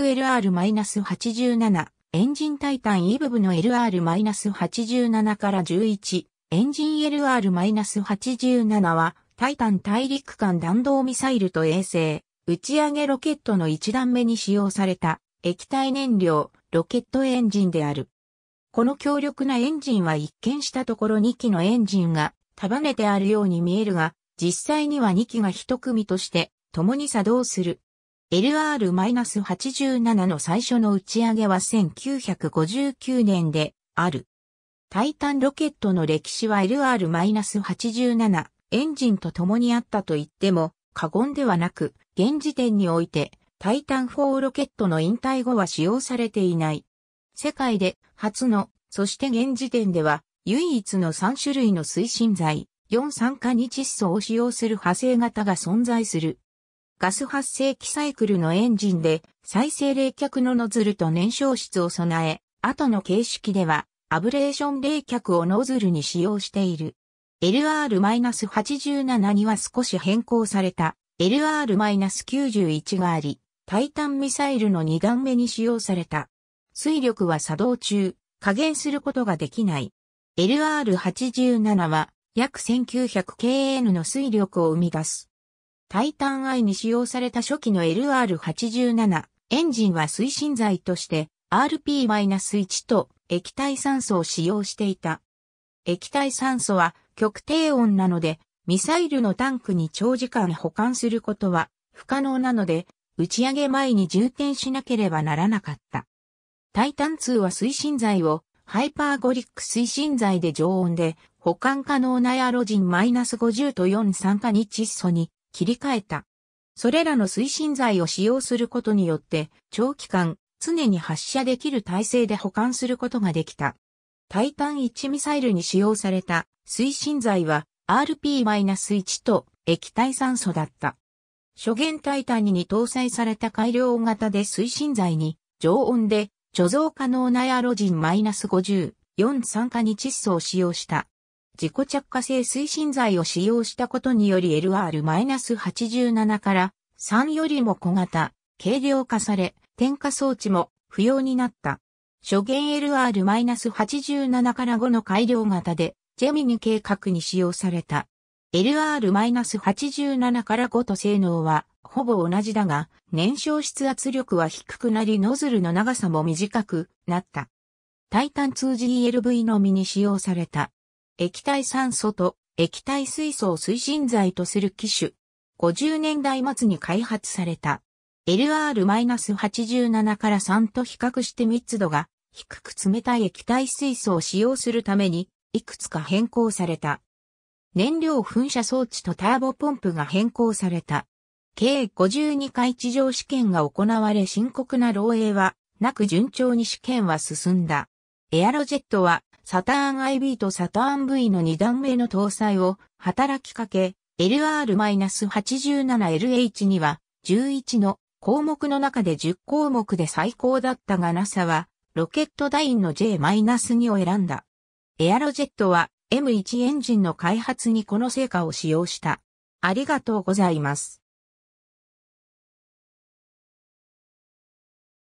LR-87 エンジンタイタンイブブの LR-87 から11エンジン LR-87 はタイタン大陸間弾道ミサイルと衛星打ち上げロケットの一段目に使用された液体燃料ロケットエンジンである。この強力なエンジンは一見したところ2機のエンジンが束ねてあるように見えるが、実際には2機が一組として共に作動する。LR-87 の最初の打ち上げは1959年である。タイタンロケットの歴史は LR-87 エンジンと共にあったと言っても過言ではなく、現時点においてタイタン4ロケットの引退後は使用されていない。世界で初の、そして現時点では唯一の3種類の推進剤、4酸化日窒素を使用する派生型が存在する。ガス発生器サイクルのエンジンで再生冷却のノズルと燃焼室を備え、後の形式ではアブレーション冷却をノズルに使用している。LR-87 には少し変更された LR-91 があり、タイタンミサイルの2段目に使用された。水力は作動中、加減することができない。LR-87 は約 1900kN の水力を生み出す。タイタン I に使用された初期の LR87 エンジンは推進剤として RP-1 と液体酸素を使用していた。液体酸素は極低温なのでミサイルのタンクに長時間保管することは不可能なので打ち上げ前に充填しなければならなかった。タイタン2は推進剤をハイパーゴリック推進剤で常温で保管可能なエアロジン -50 と4酸化日窒素に切り替えた。それらの推進剤を使用することによって、長期間、常に発射できる体制で保管することができた。タイタン1ミサイルに使用された推進剤は RP-1 と液体酸素だった。初元タイタンに搭載された改良型で推進剤に常温で貯蔵可能なエアロジン -50、4酸化日窒素を使用した自己着火性推進剤を使用したことにより LR-87 から3よりも小型、軽量化され、点火装置も不要になった。初元 LR-87 から5の改良型で、ジェミニ計画に使用された。LR-87 から5と性能はほぼ同じだが、燃焼室圧力は低くなりノズルの長さも短くなった。タイタン 2GLV のみに使用された。液体酸素と液体水素を推進剤とする機種。50年代末に開発された。LR-87 から3と比較して密度が低く冷たい液体水素を使用するためにいくつか変更された。燃料噴射装置とターボポンプが変更された。計52回地上試験が行われ深刻な漏洩はなく順調に試験は進んだ。エアロジェットはサターン IB とサターン V の2段目の搭載を働きかけ、LR-87LH には11の項目の中で10項目で最高だったが NASA はロケットダインの J-2 を選んだ。エアロジェットは M1 エンジンの開発にこの成果を使用した。ありがとうございます。